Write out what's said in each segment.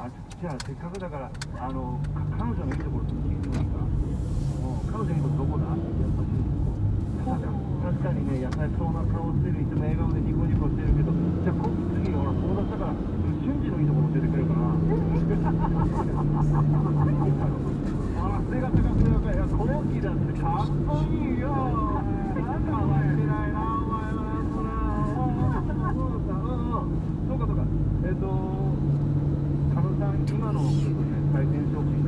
あじゃあせっかくだからあの彼女のいいところ聞いてみいいか、う、彼女のいいところどこだ？確かにね優しそうな顔してるいつも笑顔でニコニコしてるけどじゃあ次ほら友達だから瞬時のいいところ教えてくれるかな。あら背が高くてやっぱりこの木だってかっこいいよ。今の、ね、体験商品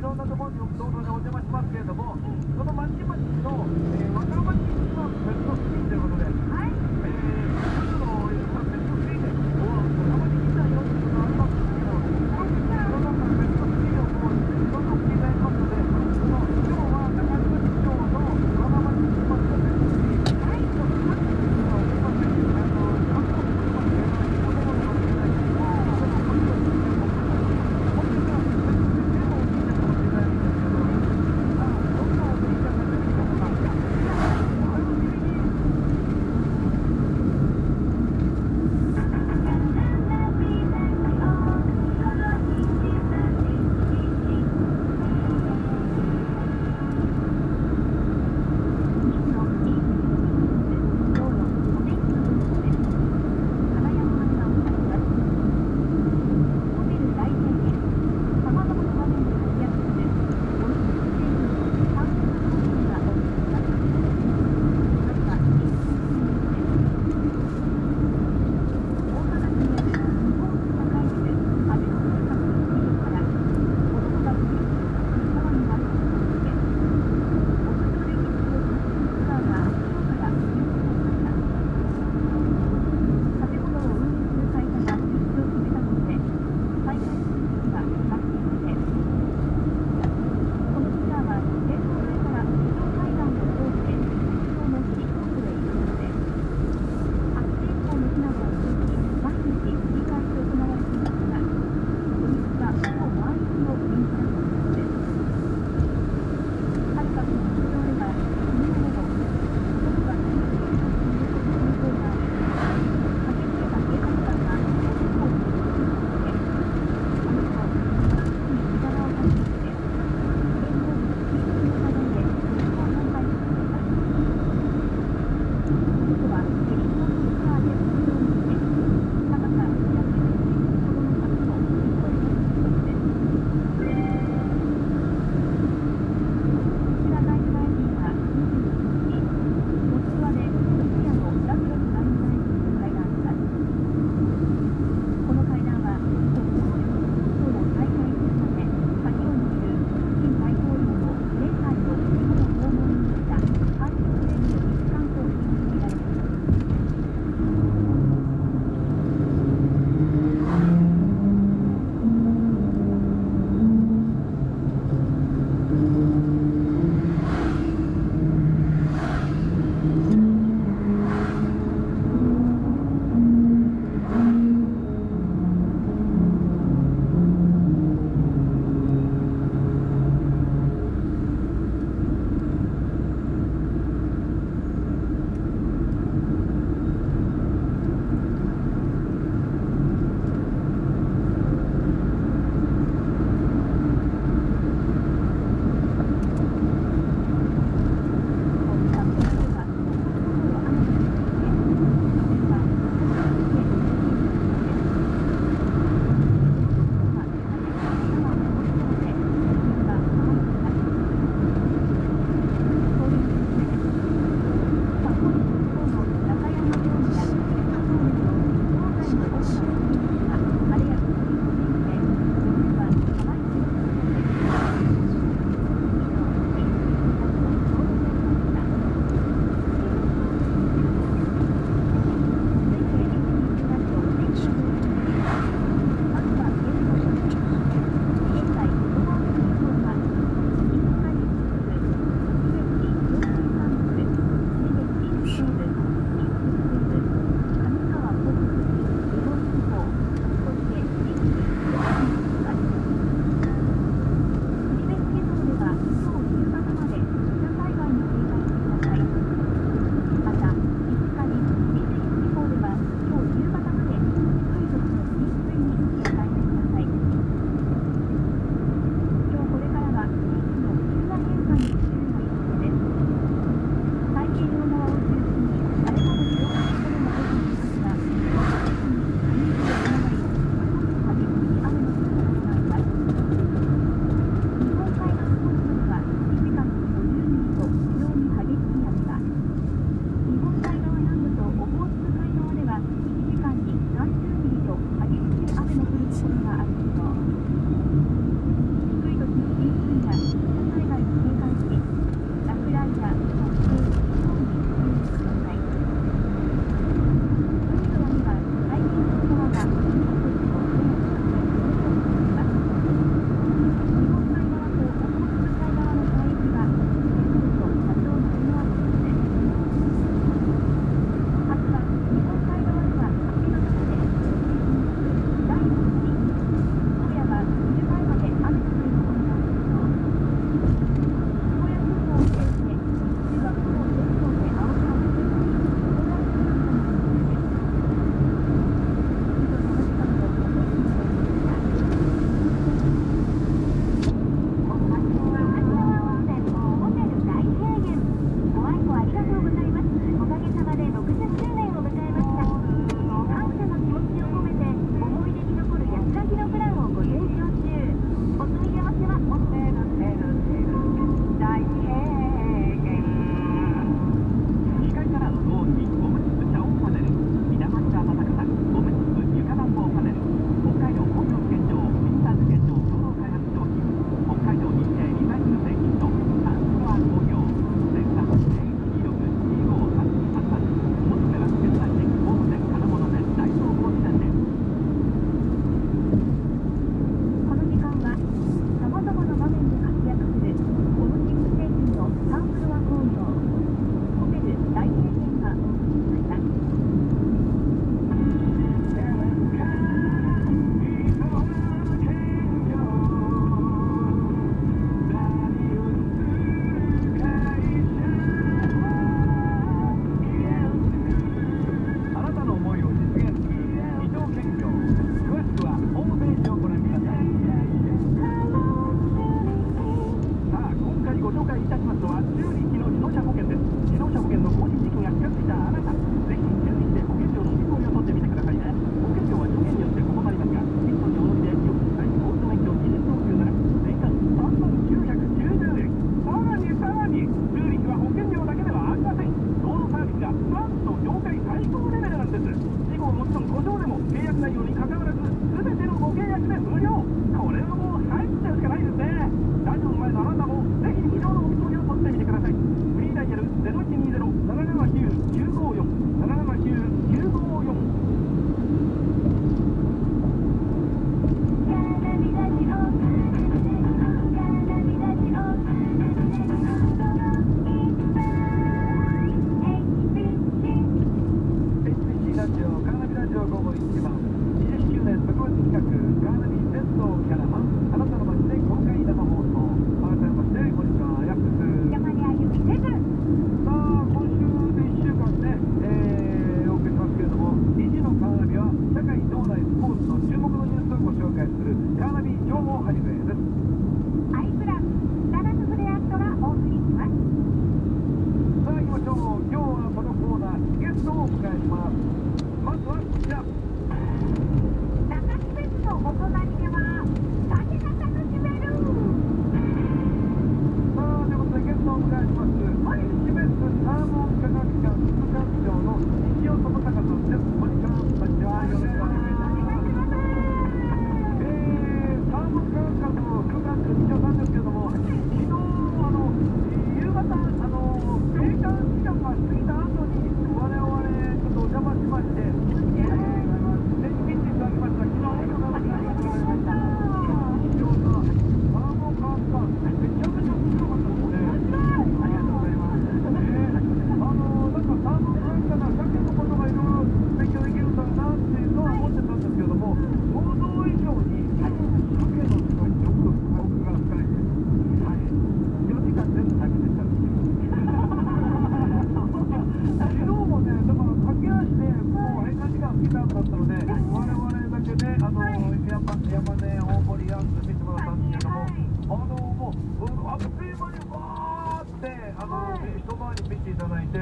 いろんなとこ番20周年特別企画カーナビ鉄道キャラバンあなたの街で公開生放送改めましてこんにちはヤックス山根あゆみですさあ今週で1週間ね、えー、お送りしますけれども2時のカーナビは社会脳内スポーツの注目のニュースをご紹介するカーナビ情報ハリウェイですアイプランダラスフレアットがお送りします。さあ行きましょう。今日はこのコーナーゲストをお迎えします中標津のお隣では酒が楽しめるさあということでゲストをお迎えしますはい標津サーモン科学館副館長の西尾智隆さんですこんにちはこんにちはよろしくお願いしますえー、サーモン科学館の副館長西尾さんですけども昨日あの夕方あの閉館時間が過ぎた後に我々ちょっとお邪魔しましてえー、ぜひ見ていただきました昨日ありがとうございました西尾さんサーモン科学館めちゃめちゃ面白かったですねありがとうございますえー、あのなんかサーモン科学館なら鮭のことがいろいろ勉強できるんだろうなっていうのは思ってたんですけども想像以上に鮭のすごい奥奥が深いですはい4時間全部食べてたんですけど昨日もねだから駆け足でもう閉館時間過ぎた後だったので我々だけであの山山根大森ヤンズ見てもらったんですけどもあのもううんあっという間に見ていただいて